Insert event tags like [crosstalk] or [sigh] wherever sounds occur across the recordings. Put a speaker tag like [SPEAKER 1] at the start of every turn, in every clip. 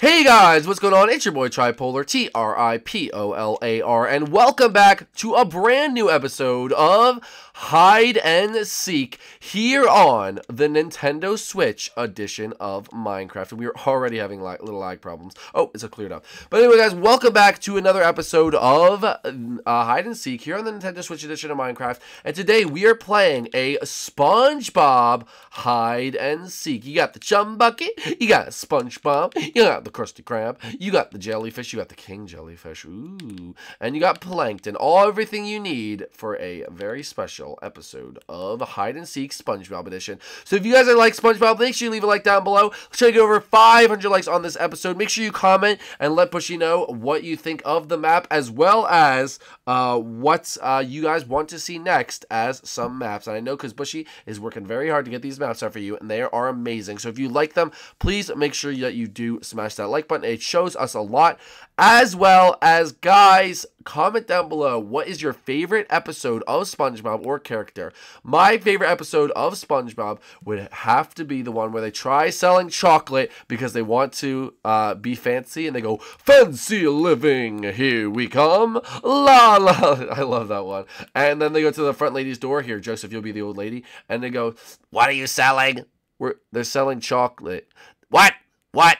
[SPEAKER 1] Hey guys, what's going on? It's your boy Tripolar, T R I P O L A R, and welcome back to a brand new episode of Hide and Seek here on the Nintendo Switch edition of Minecraft. And we're already having like little lag problems. Oh, it's a cleared up. But anyway, guys, welcome back to another episode of uh, Hide and Seek here on the Nintendo Switch edition of Minecraft. And today we are playing a SpongeBob Hide and Seek. You got the Chum Bucket, you got SpongeBob, you got the Krusty Krab, you got the jellyfish, you got the King Jellyfish, ooh, and you got Plankton. All everything you need for a very special episode of Hide and Seek SpongeBob Edition. So if you guys are like SpongeBob, make sure you leave a like down below. Let's try to get over 500 likes on this episode. Make sure you comment and let Bushy know what you think of the map, as well as uh, what uh, you guys want to see next as some maps. And I know because Bushy is working very hard to get these maps out for you, and they are amazing. So if you like them, please make sure that you do smash that like button. It shows us a lot. As well as, guys, comment down below what is your favorite episode of SpongeBob or character. My favorite episode of SpongeBob would have to be the one where they try selling chocolate because they want to uh, be fancy and they go, Fancy living, here we come. La la. [laughs] I love that one. And then they go to the front lady's door. Here, Joseph, you'll be the old lady. And they go, What are you selling? We're, they're selling chocolate. What? What?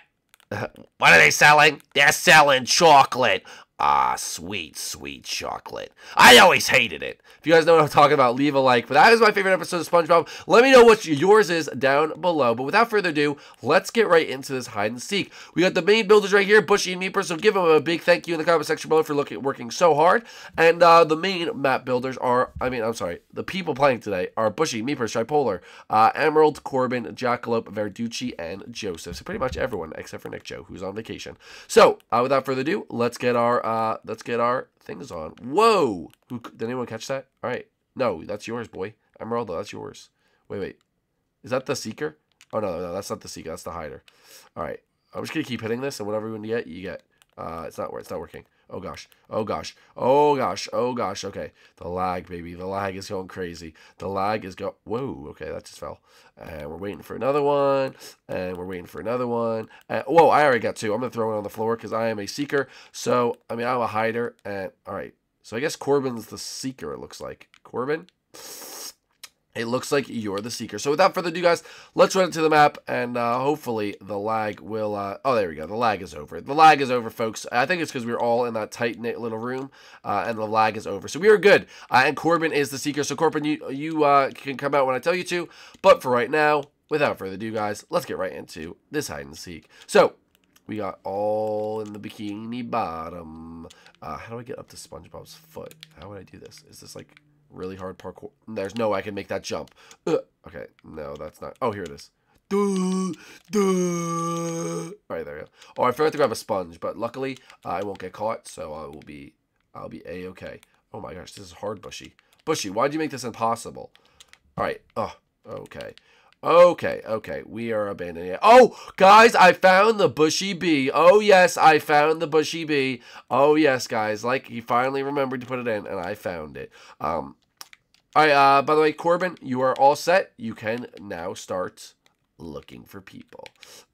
[SPEAKER 1] What are they selling? They're selling chocolate. Ah, sweet, sweet chocolate. I always hated it. If you guys know what I'm talking about, leave a like. But that is my favorite episode of SpongeBob. Let me know what yours is down below. But without further ado, let's get right into this hide and seek. We got the main builders right here, Bushy and Meeper. So give them a big thank you in the comment section below for looking working so hard. And uh, the main map builders are, I mean, I'm sorry, the people playing today are Bushy, Meeper, Tripolar, uh, Emerald, Corbin, Jackalope, Verducci, and Joseph. So pretty much everyone except for Nick Joe, who's on vacation. So uh, without further ado, let's get our uh, let's get our things on. Whoa! Who, did anyone catch that? All right. No, that's yours, boy. Emeraldo, that's yours. Wait, wait. Is that the Seeker? Oh, no, no, that's not the Seeker. That's the Hider. All right. I'm just going to keep hitting this, and whatever you get, you get. Uh, it's not It's not working. Oh, gosh. Oh, gosh. Oh, gosh. Oh, gosh. Okay. The lag, baby. The lag is going crazy. The lag is go. Whoa. Okay, that just fell. And we're waiting for another one. And we're waiting for another one. Whoa, I already got two. I'm going to throw it on the floor because I am a seeker. So, I mean, I'm a hider. And, all right. So, I guess Corbin's the seeker, it looks like. Corbin? It looks like you're the seeker. So without further ado, guys, let's run into the map, and uh, hopefully the lag will... Uh, oh, there we go. The lag is over. The lag is over, folks. I think it's because we are all in that tight-knit little room, uh, and the lag is over. So we are good. Uh, and Corbin is the seeker. So Corbin, you, you uh, can come out when I tell you to. But for right now, without further ado, guys, let's get right into this hide-and-seek. So we got all in the bikini bottom. Uh, how do I get up to SpongeBob's foot? How would I do this? Is this like really hard parkour. There's no way I can make that jump. Uh, okay, no, that's not. Oh, here it is. Duh, duh. All right, there we go. Oh, I forgot to grab a sponge, but luckily I won't get caught, so I will be, I'll be a okay. Oh my gosh, this is hard, Bushy. Bushy, why'd you make this impossible? All right. Oh, okay. Okay, okay, we are abandoning it. Oh, guys, I found the bushy bee. Oh, yes, I found the bushy bee. Oh, yes, guys, like, he finally remembered to put it in, and I found it. Um, all right, uh, by the way, Corbin, you are all set. You can now start looking for people.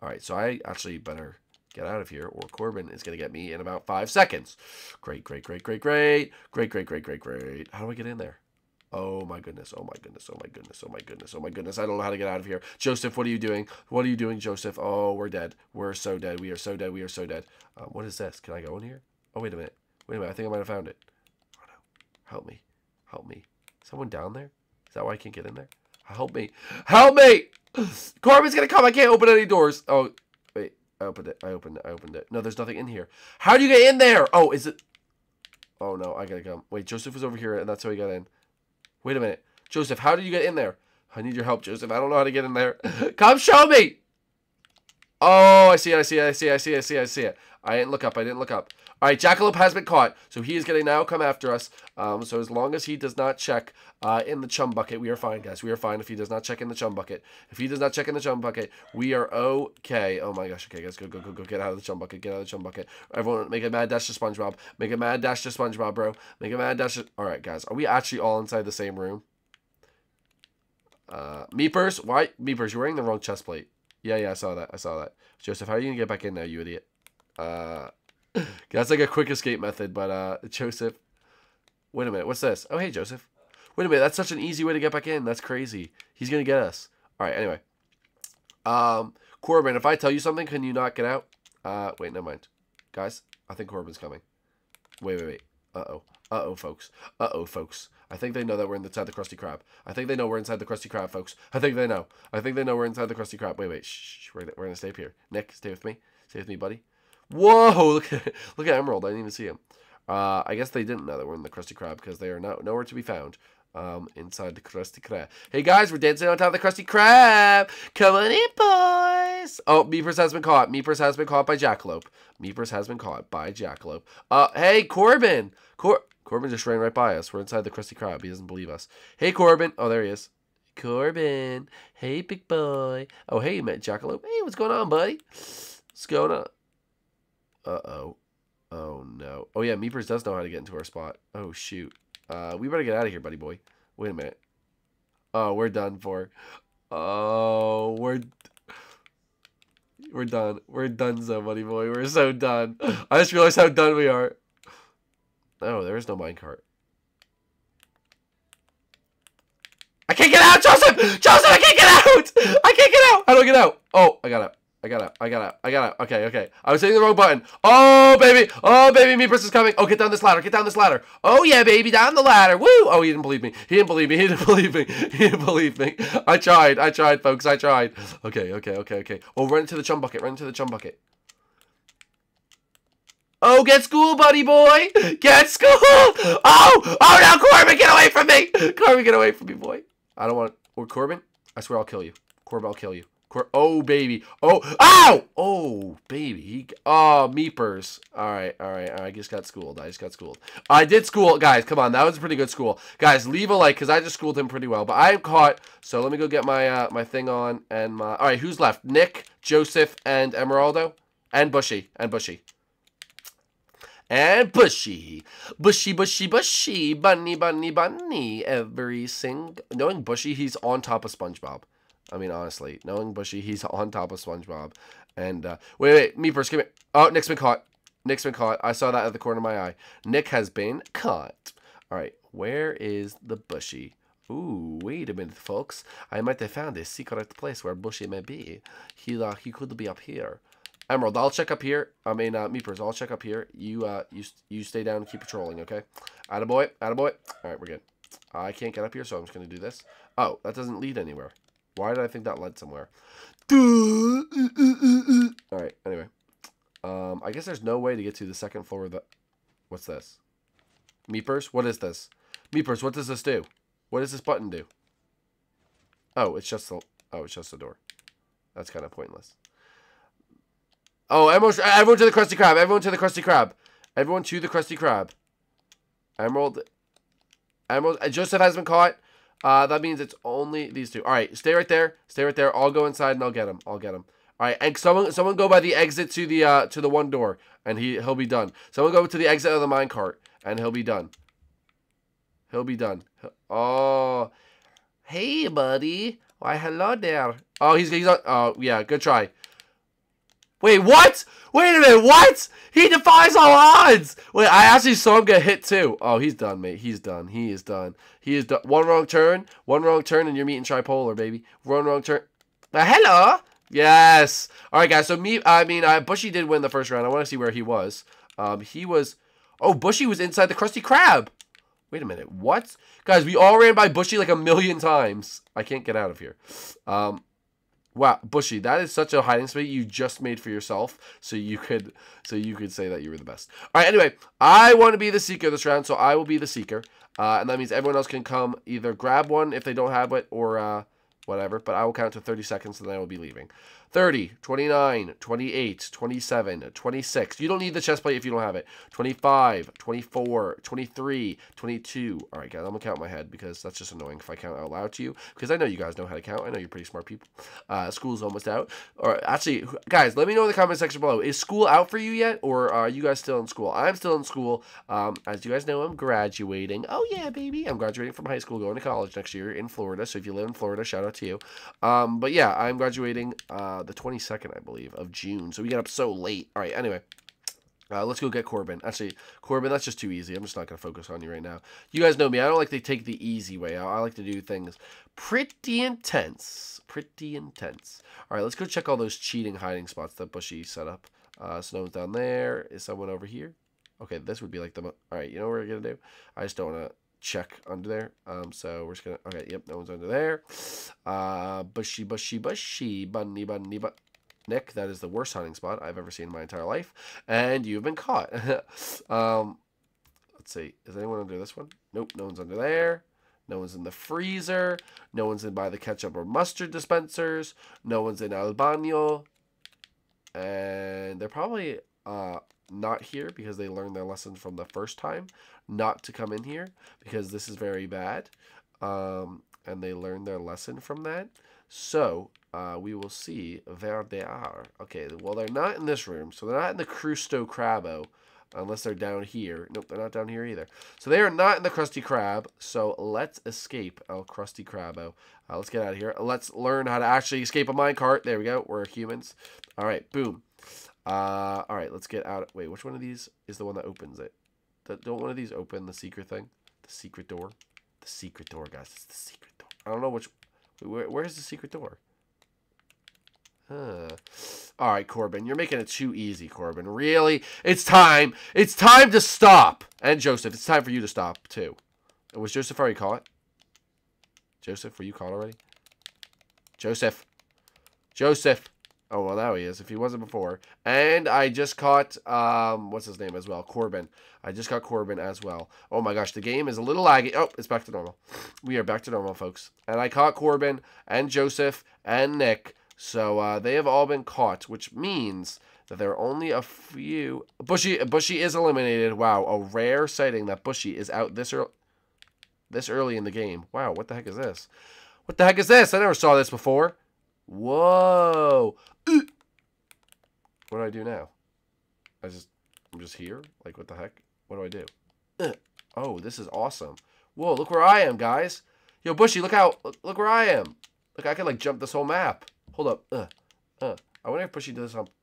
[SPEAKER 1] All right, so I actually better get out of here, or Corbin is going to get me in about five seconds. Great, great, great, great, great. Great, great, great, great, great. How do I get in there? Oh my goodness, oh my goodness, oh my goodness, oh my goodness, oh my goodness. I don't know how to get out of here. Joseph, what are you doing? What are you doing, Joseph? Oh, we're dead. We're so dead. We are so dead. We are so dead. Um, what is this? Can I go in here? Oh, wait a minute. Wait a minute. I think I might have found it. Oh, no. Help me. Help me. Someone down there? Is that why I can't get in there? Help me. Help me! [gasps] Corbin's gonna come. I can't open any doors. Oh, wait. I opened it. I opened it. I opened it. No, there's nothing in here. How do you get in there? Oh, is it... Oh, no. I gotta come. Wait, Joseph was over here, and that's how he got in. Wait a minute. Joseph, how did you get in there? I need your help, Joseph. I don't know how to get in there. [laughs] Come show me! Oh, I see it, I see it, I see it, I see it, I see it, I see it. I didn't look up, I didn't look up. All right, Jackalope has been caught, so he is going to now come after us. Um, so as long as he does not check uh, in the chum bucket, we are fine, guys. We are fine if he does not check in the chum bucket. If he does not check in the chum bucket, we are okay. Oh my gosh, okay, guys, go, go, go, go, get out of the chum bucket, get out of the chum bucket. Everyone, make a mad dash to SpongeBob. Make a mad dash to SpongeBob, bro. Make a mad dash to... All right, guys, are we actually all inside the same room? Uh, Meepers, why? Meepers, you're wearing the wrong chest plate. Yeah, yeah, I saw that. I saw that. Joseph, how are you going to get back in now, you idiot? Uh, that's like a quick escape method, but uh, Joseph. Wait a minute. What's this? Oh, hey, Joseph. Wait a minute. That's such an easy way to get back in. That's crazy. He's gonna get us. All right. Anyway. Um, Corbin, if I tell you something, can you not get out? Uh, wait, never mind. Guys, I think Corbin's coming. Wait, wait, wait. Uh-oh. Uh-oh, folks. Uh-oh, folks. I think they know that we're inside the Krusty Krab. I think they know we're inside the Krusty Krab, folks. I think they know. I think they know we're inside the Krusty Krab. Wait, wait. Shh. We're, we're going to stay up here. Nick, stay with me. Stay with me, buddy. Whoa! [laughs] Look at, look at Emerald. I didn't even see him. Uh, I guess they didn't know that we're in the Krusty Krab because they are no, nowhere to be found um, inside the Krusty Krab. Hey, guys, we're dancing on top of the Krusty Krab. Come on in, boys. Oh, Meepers has been caught. Meepers has been caught by Jackalope. Meepers has been caught by Jackalope. Uh, hey, Corbin. Cor Corbin just ran right by us. We're inside the Krusty Krab. He doesn't believe us. Hey, Corbin. Oh, there he is. Corbin. Hey, big boy. Oh, hey, you met Jackalope. Hey, what's going on, buddy? What's going on? Uh-oh. Oh, no. Oh, yeah, Meepers does know how to get into our spot. Oh, shoot. Uh, we better get out of here, buddy boy. Wait a minute. Oh, we're done for. Oh, we're... We're done. We're done so, buddy boy. We're so done. I just realized how done we are. Oh, there is no minecart. I can't get out, Joseph! Joseph, I can't get out! I can't get out! I don't get out? Oh, I got out. I got out. I got out. I got out. Okay, okay. I was hitting the wrong button. Oh, baby. Oh, baby. Meepers is coming. Oh, get down this ladder. Get down this ladder. Oh, yeah, baby. Down the ladder. Woo. Oh, he didn't believe me. He didn't believe me. He didn't [laughs] believe me. He didn't believe me. I tried. I tried, folks. I tried. Okay, okay, okay, okay. Oh, run into the chum bucket. Run into the chum bucket. Oh, get school, buddy boy. Get school. Oh, oh, no, Corbin, get away from me. Corbin, get away from me, boy. I don't want, or Corbin, I swear I'll kill you. Corbin, I'll kill you. Oh, baby. Oh, ow! Oh, baby. He, oh, meepers. All right, all right. I just got schooled. I just got schooled. I did school. Guys, come on. That was a pretty good school. Guys, leave a like because I just schooled him pretty well. But I'm caught. So let me go get my uh, my thing on. And my... All right, who's left? Nick, Joseph, and Emeraldo? And Bushy. And Bushy. And Bushy. Bushy, Bushy, Bushy. Bunny, Bunny, Bunny. Every sing. Knowing Bushy, he's on top of SpongeBob. I mean, honestly, knowing Bushy, he's [laughs] on top of SpongeBob. And, uh, wait, wait, Meepers, come here. Oh, Nick's been caught. Nick's been caught. I saw that at the corner of my eye. Nick has been caught. All right, where is the Bushy? Ooh, wait a minute, folks. I might have found a secret place where Bushy may be. He, uh, he could be up here. Emerald, I'll check up here. I mean, uh, Meepers, I'll check up here. You, uh, you, you stay down and keep patrolling, okay? Attaboy, attaboy. All right, we're good. I can't get up here, so I'm just going to do this. Oh, that doesn't lead anywhere. Why did I think that led somewhere? Alright, anyway. Um, I guess there's no way to get to the second floor of the... What's this? Meepers? What is this? Meepers, what does this do? What does this button do? Oh, it's just the... Oh, it's just the door. That's kind of pointless. Oh, everyone, everyone to the Krusty Krab. Everyone to the Krusty Krab. Everyone to the Krusty Krab. Emerald. Emerald. Joseph has been caught. Uh, that means it's only these two. All right, stay right there. Stay right there. I'll go inside and I'll get him. I'll get him. All right, and someone someone go by the exit to the uh to the one door, and he he'll be done. Someone go to the exit of the minecart, and he'll be done. He'll be done. Oh, hey, buddy. Why, hello there. Oh, he's he's on. Oh, yeah. Good try. Wait, what? Wait a minute, what? He defies all odds. Wait, I actually saw him get hit too. Oh, he's done, mate. He's done. He is done. He is done. One wrong turn, one wrong turn, and you're meeting Tripolar, baby. One wrong turn. Uh, hello. Yes. All right, guys. So me, I mean, uh, Bushy did win the first round. I want to see where he was. Um, he was. Oh, Bushy was inside the Krusty Krab. Wait a minute. What? Guys, we all ran by Bushy like a million times. I can't get out of here. Um, Wow, Bushy, that is such a hiding spot you just made for yourself, so you could so you could say that you were the best. All right, anyway, I want to be the seeker this round, so I will be the seeker, uh, and that means everyone else can come either grab one if they don't have it or uh, whatever. But I will count to 30 seconds, and then I will be leaving. 30, 29, 28, 27, 26. You don't need the chest plate if you don't have it. 25, 24, 23, 22. All right, guys, I'm going to count my head because that's just annoying if I count out loud to you because I know you guys know how to count. I know you're pretty smart people. Uh, school's almost out. Or actually, guys, let me know in the comment section below. Is school out for you yet or are you guys still in school? I'm still in school. Um, as you guys know, I'm graduating. Oh, yeah, baby. I'm graduating from high school, going to college next year in Florida. So if you live in Florida, shout out to you. Um, but yeah, I'm graduating uh, the 22nd, I believe, of June. So we got up so late. All right, anyway. Uh, let's go get Corbin. Actually, Corbin, that's just too easy. I'm just not going to focus on you right now. You guys know me. I don't like to take the easy way. I, I like to do things pretty intense. Pretty intense. All right, let's go check all those cheating hiding spots that Bushy set up. Uh, so no one's down there. Is someone over here? Okay, this would be like the... All right, you know what we're going to do? I just don't want to check under there. Um, so we're just to... Okay, yep, no one's under there. Uh, bushy, bushy, bushy, bunny, bunny, bunny. Nick, that is the worst hunting spot I've ever seen in my entire life. And you've been caught. [laughs] um, let's see. Is anyone under this one? Nope, no one's under there. No one's in the freezer. No one's in by the ketchup or mustard dispensers. No one's in El Baño. And they're probably uh, not here because they learned their lesson from the first time not to come in here because this is very bad. Um, and they learned their lesson from that. So uh, we will see where they are. Okay, well, they're not in this room, so they're not in the Crusto Crabbo, unless they're down here. Nope, they're not down here either. So they are not in the Krusty Krab, so let's escape El Krusty Krabbo. Uh, let's get out of here. Let's learn how to actually escape a minecart. There we go. We're humans. All right, boom. Uh, all right, let's get out. Wait, which one of these is the one that opens it? don't one of these open the secret thing? The secret door? The secret door, guys. It's the secret door. I don't know which... Where, where's the secret door? Huh. All right, Corbin, you're making it too easy, Corbin. Really? It's time. It's time to stop. And Joseph, it's time for you to stop, too. Was Joseph already caught? Joseph, were you caught already? Joseph. Joseph. Oh, well, now he is, if he wasn't before. And I just caught, um, what's his name as well? Corbin. I just got Corbin as well. Oh, my gosh, the game is a little laggy. Oh, it's back to normal. We are back to normal, folks. And I caught Corbin and Joseph and Nick so uh, they have all been caught, which means that there are only a few. Bushy Bushy is eliminated. Wow, a rare sighting that Bushy is out this early, this early in the game. Wow, what the heck is this? What the heck is this? I never saw this before. Whoa. What do I do now? I just, I'm just here? Like, what the heck? What do I do? [clears throat] Oh, this is awesome. Whoa, look where I am, guys. Yo, Bushy, look how, look, look where I am. Look, I can, like, jump this whole map. Hold up. Uh, uh. I wonder if Bushy does something.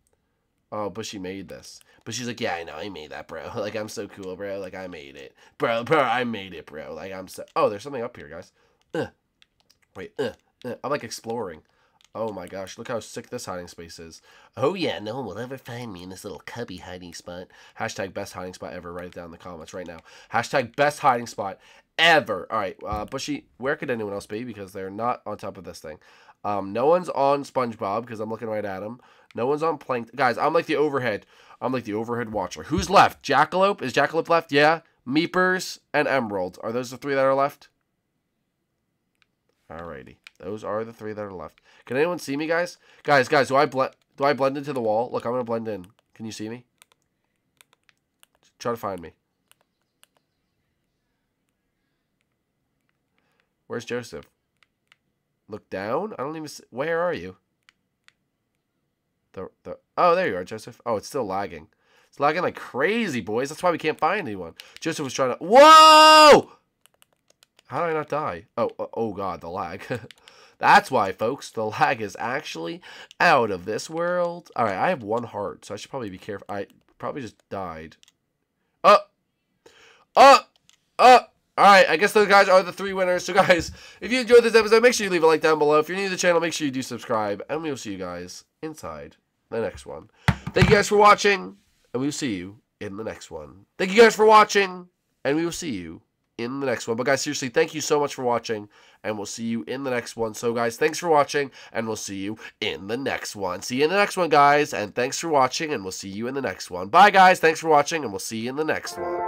[SPEAKER 1] Oh, Bushy made this. Bushy's like, yeah, I know, I made that, bro. [laughs] Like, I'm so cool, bro. Like, I made it. Bro, bro, I made it, bro. Like, I'm so... Oh, there's something up here, guys. Uh. Wait, uh, uh. I'm, like, exploring. Oh, my gosh. Look how sick this hiding space is. Oh, yeah, no one will ever find me in this little cubby hiding spot. Hashtag best hiding spot ever. Write it down in the comments right now. Hashtag best hiding spot ever. All right, uh, Bushy, where could anyone else be? Because they're not on top of this thing. Um, no one's on SpongeBob because I'm looking right at him. No one's on Plankton. Guys, I'm like the overhead. I'm like the overhead watcher. Who's left? Jackalope? Is Jackalope left? Yeah. Meepers and Emerald. Are those the three that are left? Alrighty. Those are the three that are left. Can anyone see me, guys? Guys, guys, do I blend do I blend into the wall? Look, I'm gonna blend in. Can you see me? Try to find me. Where's Joseph? Look down? I don't even see. Where are you? The, the, oh, there you are, Joseph. Oh, it's still lagging. It's lagging like crazy, boys. That's why we can't find anyone. Joseph was trying to... Whoa! How did I not die? Oh, oh, oh God, the lag. [laughs] That's why, folks. The lag is actually out of this world. All right, I have one heart, so I should probably be careful. I probably just died. Oh! Oh! Oh! Alright, I guess those guys are the three winners. So, guys, if you enjoyed this episode, make sure you leave a like down below. If you're new to the channel, make sure you do subscribe. And we will see you guys inside the next one. Thank you guys for watching, and we will see you in the next one. Thank you guys for watching, and we will see you in the next one. But, guys, seriously, thank you so much for watching, and we'll see you in the next one. So, guys, thanks for watching, and we'll see you in the next one. See you in the next one, guys, and thanks for watching, and we'll see you in the next one. Bye, guys. Thanks for watching, and we'll see you in the next one.